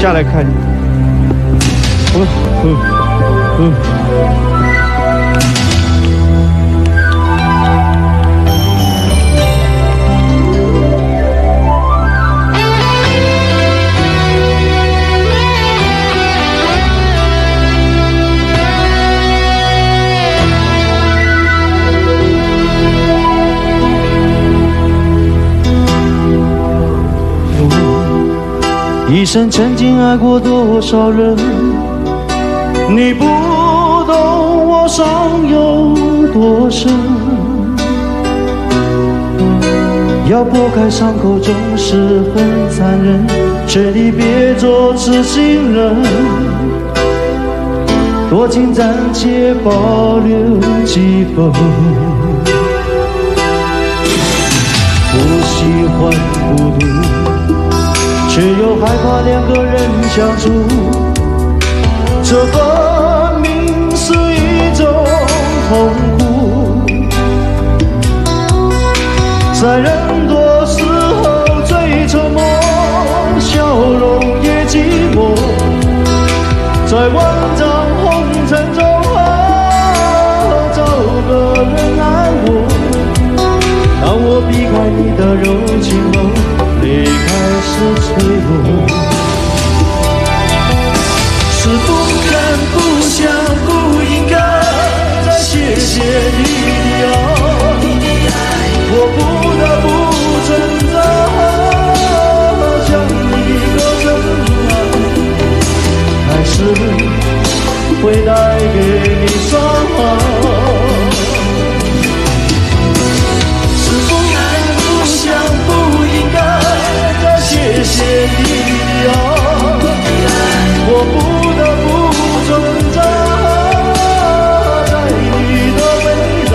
下来看你。嗯嗯嗯。一生曾经爱过多少人，你不懂我伤有多深。要拨开伤口总是很残忍，劝你别做痴心人，多情暂且保留几分。不喜欢孤独。却又害怕两个人相处，这分明是一种痛苦。在人多时候最沉默，笑容也寂寞。在万丈红会带给你伤害。谢谢你的爱，我不得不存在在你的未来，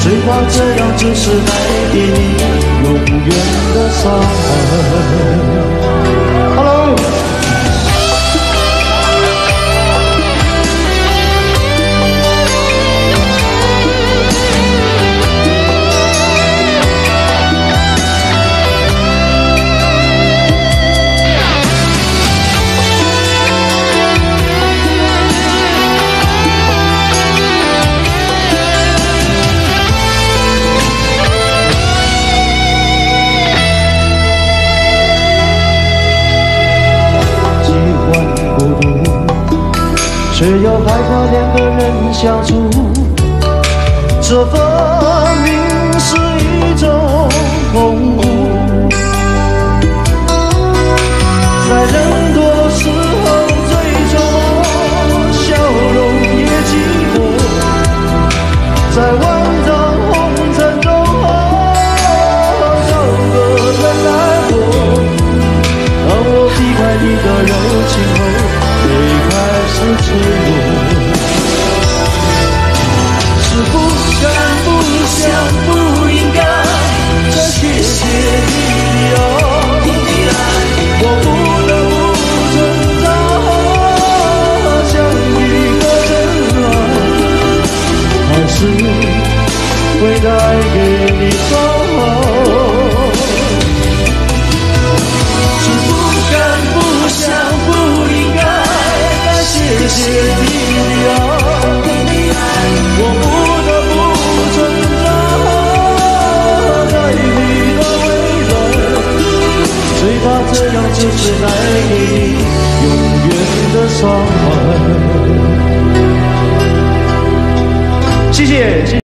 最怕这样只是带给你永远的伤害。Hello。却又害怕两个人相处，这分明是一种痛苦。在人多时候最沉默，笑容也寂寞。在是脆弱，是不敢、不想、不应该再谢谢你的爱，我不得不存在，像一个真爱，还是会带给样只是带给你永远的伤害。谢谢。